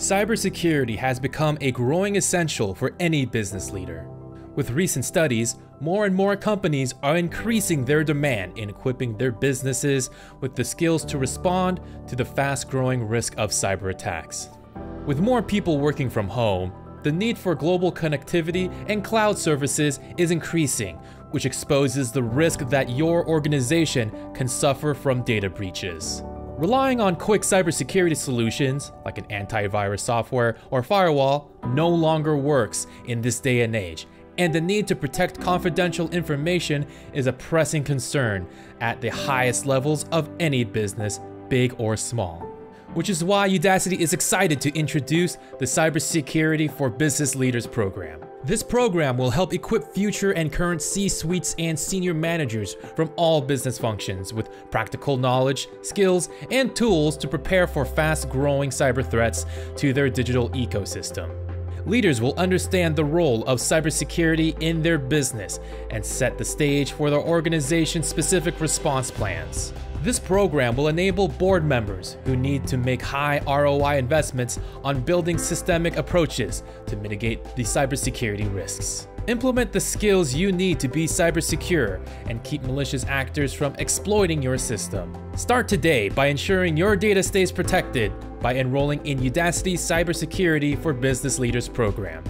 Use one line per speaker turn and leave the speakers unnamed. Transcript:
Cybersecurity has become a growing essential for any business leader. With recent studies, more and more companies are increasing their demand in equipping their businesses with the skills to respond to the fast growing risk of cyber attacks. With more people working from home, the need for global connectivity and cloud services is increasing, which exposes the risk that your organization can suffer from data breaches. Relying on quick cybersecurity solutions, like an antivirus software or firewall, no longer works in this day and age, and the need to protect confidential information is a pressing concern at the highest levels of any business, big or small. Which is why Udacity is excited to introduce the Cybersecurity for Business Leaders program. This program will help equip future and current C-suites and senior managers from all business functions with practical knowledge, skills, and tools to prepare for fast-growing cyber threats to their digital ecosystem. Leaders will understand the role of cybersecurity in their business and set the stage for their organization's specific response plans. This program will enable board members who need to make high ROI investments on building systemic approaches to mitigate the cybersecurity risks. Implement the skills you need to be cyber secure and keep malicious actors from exploiting your system. Start today by ensuring your data stays protected by enrolling in Udacity's Cybersecurity for Business Leaders program.